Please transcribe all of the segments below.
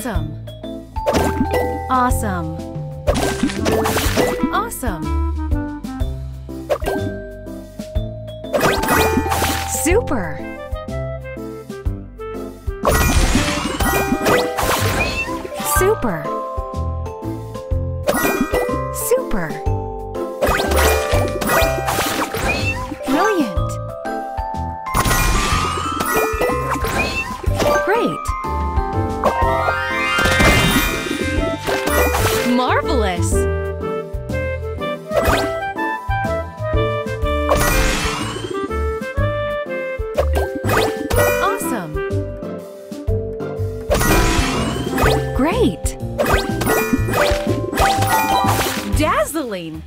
Awesome. Awesome. Awesome. Super. Super. Super. Brilliant. Great. Great. Dazzling.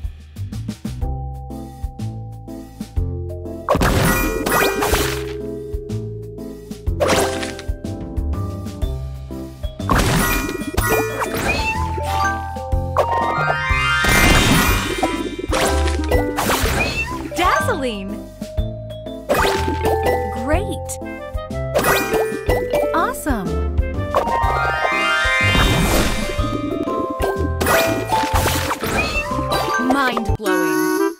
Dazzling. Great. mind-blowing.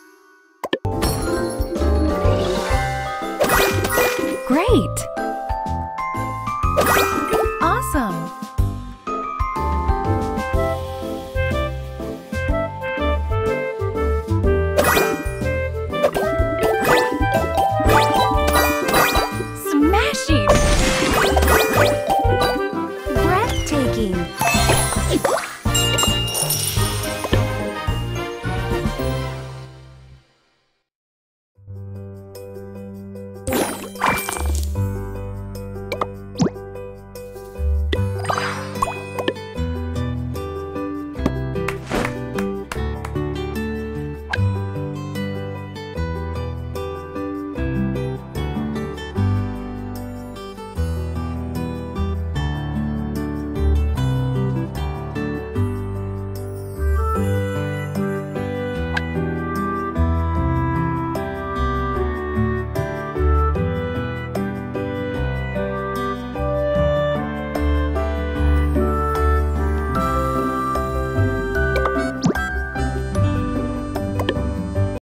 Great! Awesome! Smashing! Breathtaking!